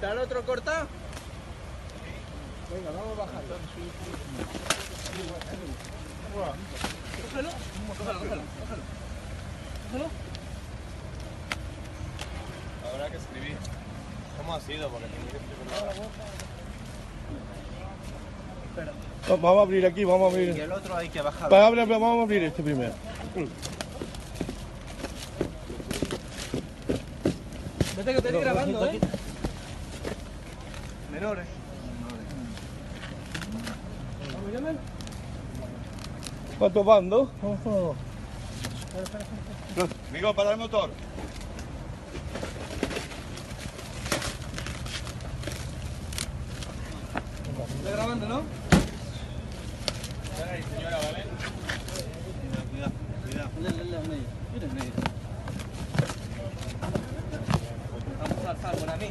¿Está el otro cortado? Venga, vamos a bajarlo. Cógelo. Cógelo, cógelo, cógelo. Habrá que escribir. ¿Cómo ha sido? Porque tengo que escribirlo. Vamos a abrir aquí, vamos a Y abrir. el otro hay que abre, Vamos a abrir este primero. Vete que te estoy grabando, ¿eh? Menores. ¿Cuántos van? ¿Dos? Vamos. Amigo, para el motor. ¿Estás grabando, no? Ahí, señora, ¿vale? Cuidado, cuidado. Mira en medio. Vamos, sal, sal, buena mí.